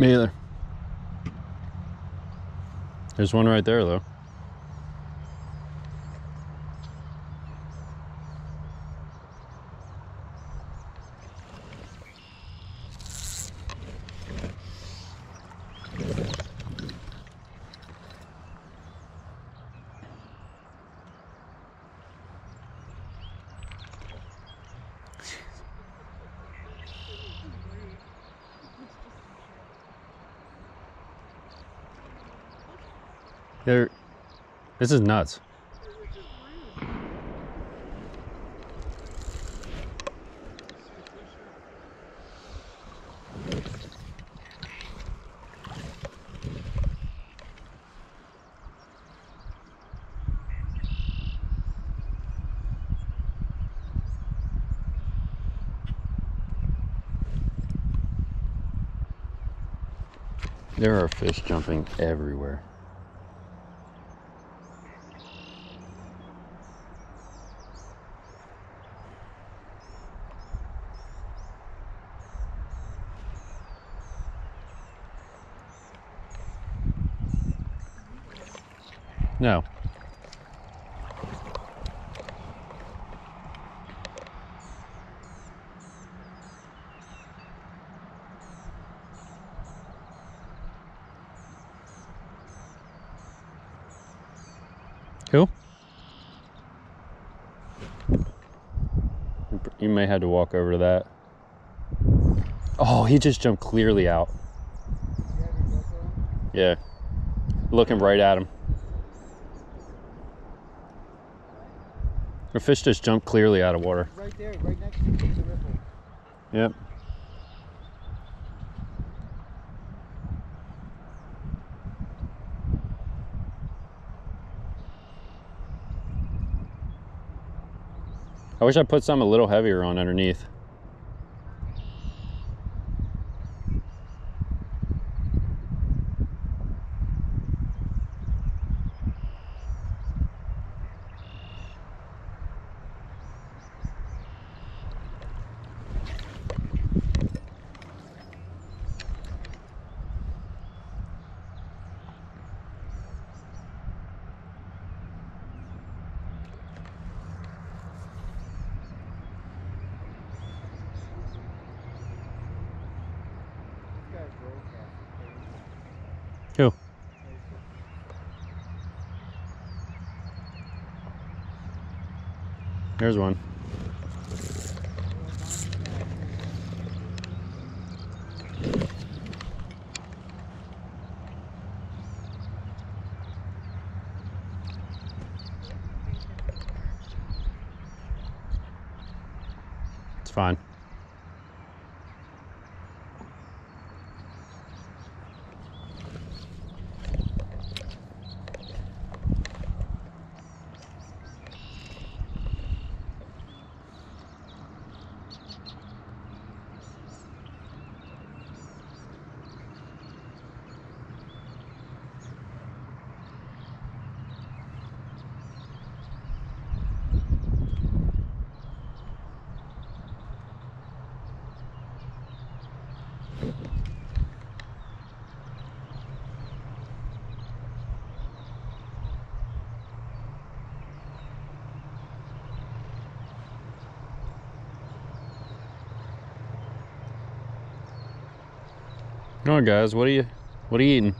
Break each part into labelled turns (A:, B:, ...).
A: Me either. There's one right there though. There, this is nuts. There are fish jumping everywhere. No. Who? You may have to walk over to that. Oh, he just jumped clearly out. Yeah. Looking right at him. The fish just jumped clearly out of water.
B: Right there, right next to the ripple.
A: Yep. I wish I put some a little heavier on underneath.
B: This guy's broadcasting.
A: Who? There's one. It's fine. Come on, guys. What are you? What are you eating?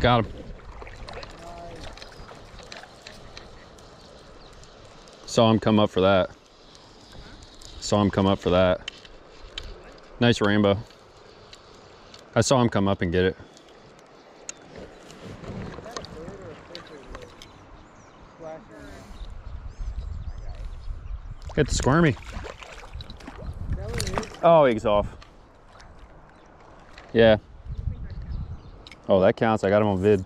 A: Got him. Saw him come up for that. Saw him come up for that. Nice rainbow. I saw him come up and get it.
B: Is that a bird or a fish over there? Splashing
A: the squirmy. Oh, he's off. Yeah. Oh, that counts. I got him on vid.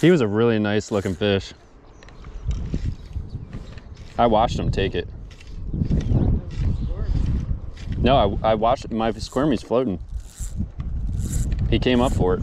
A: He was a really nice looking fish. I watched him take it. No, I, I watched my squirmy's floating. He came up for it.